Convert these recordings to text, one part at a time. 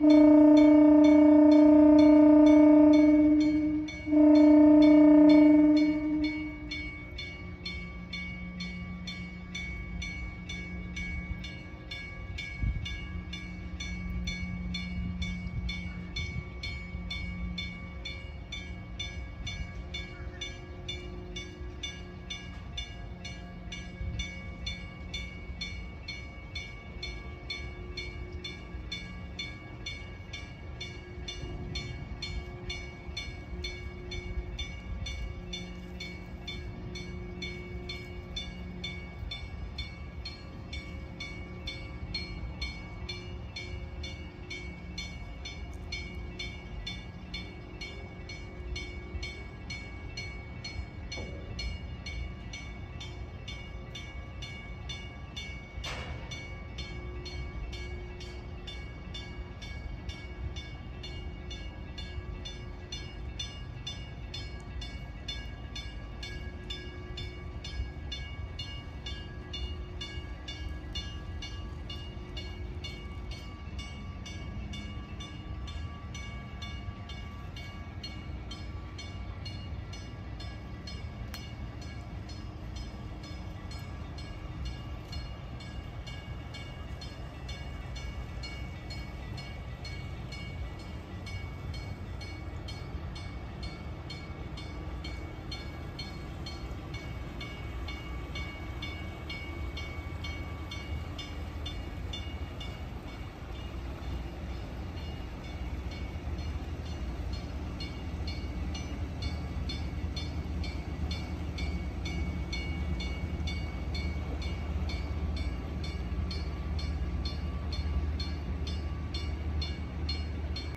Música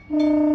Mm-hmm.